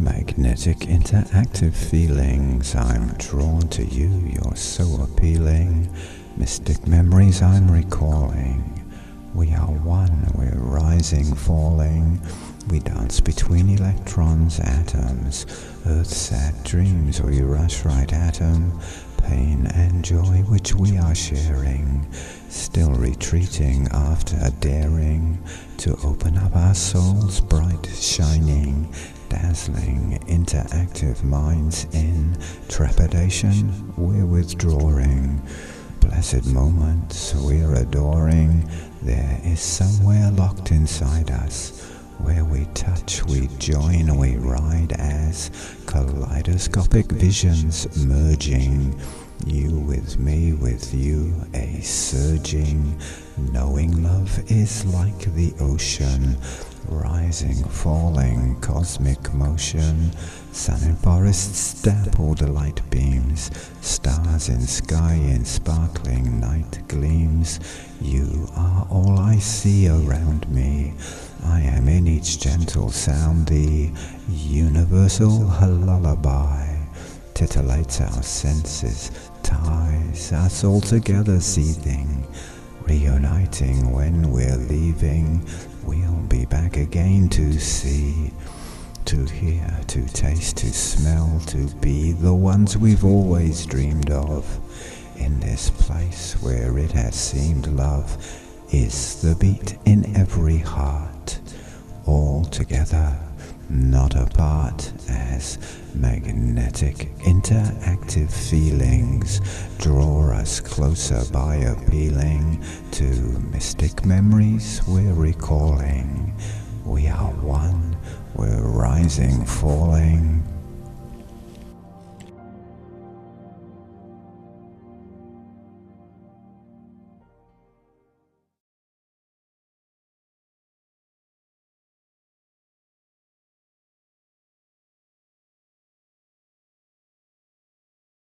Magnetic interactive feelings, I'm drawn to you, you're so appealing. Mystic memories I'm recalling. We are one, we're rising, falling. We dance between electrons, atoms. Earth's sad dreams, we rush right at 'em. Pain and joy which we are sharing. Still retreating after a daring to open up our souls, bright, shining, dazzling, interactive minds in trepidation. We're withdrawing. Blessed moments we're adoring. There is somewhere locked inside us where we touch, we join, we ride as kaleidoscopic visions merging. You with me, with you, a surging, knowing love is like the ocean, rising, falling, cosmic motion. Sun and forests dappled light beams, stars in sky in sparkling night gleams. You are all I see around me. I am in each gentle sound, the universal lullaby. Titillates our senses, ties us all together seething, reuniting when we're leaving. We'll be back again to see, to hear, to taste, to smell, to be the ones we've always dreamed of. In this place where it has seemed love is the beat in every heart, all together, not apart, as magnetic interactive feelings draw us closer by appealing to mystic memories we're recalling. We are one, we're rising, falling,